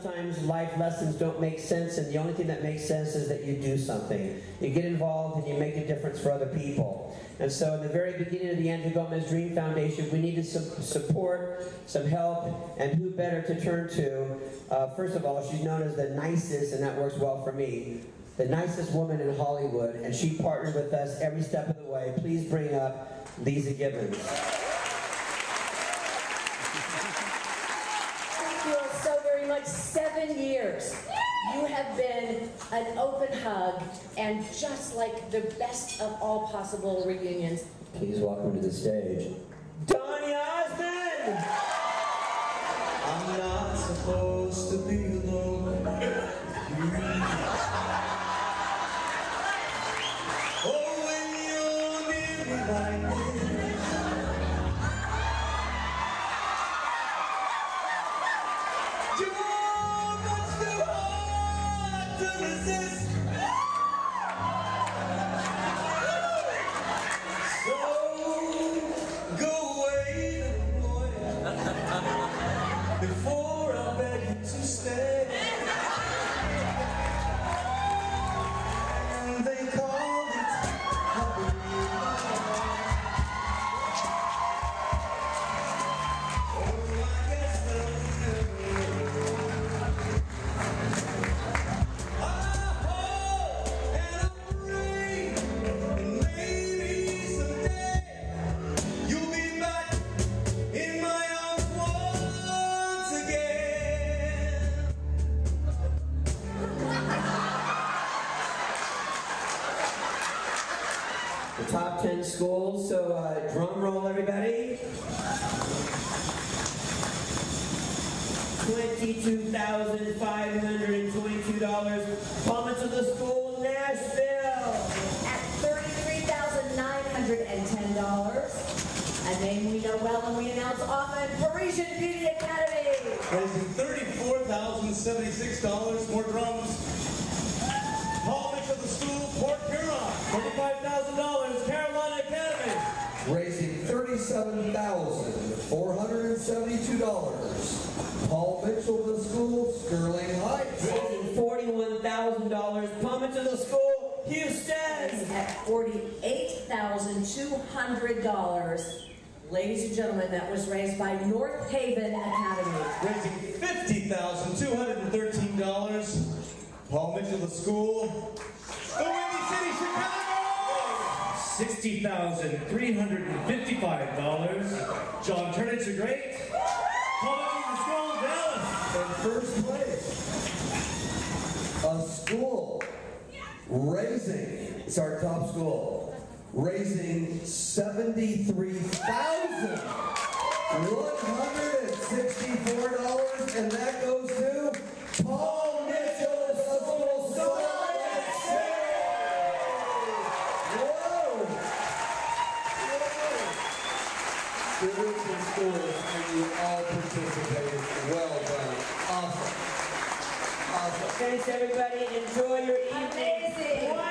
sometimes life lessons don't make sense, and the only thing that makes sense is that you do something. You get involved and you make a difference for other people. And so, in the very beginning of the Andrew Gomez Dream Foundation, we needed some support, some help, and who better to turn to? Uh, first of all, she's known as the nicest, and that works well for me, the nicest woman in Hollywood, and she partnered with us every step of the way. Please bring up Leeza Gibbons. Thank you all so. Seven years. You have been an open hug and just like the best of all possible reunions. Please welcome to the stage, Donny Osmond! I'm not supposed to be alone. The top 10 schools, so uh, drum roll everybody. $22,522. Palmer to the school, Nashville. At $33,910. A name we know well and we announce often, Parisian Beauty Academy. Raising $34,076. More drums. Raising $37,472. Paul Mitchell to the school, Sterling Heights. Raising $41,000. Palmer to the school, Houston. At $48,200. Ladies and gentlemen, that was raised by North Haven Academy. Raising $50,213. Paul Mitchell of the school, $60,355. John Turnage the Great. College of the School, Dallas. In first place, a school raising, it's our top school, raising $73,164, and that goes to Paul And you all participated. Well done. Awesome. Awesome. Thanks, everybody. Enjoy your evening. Amazing.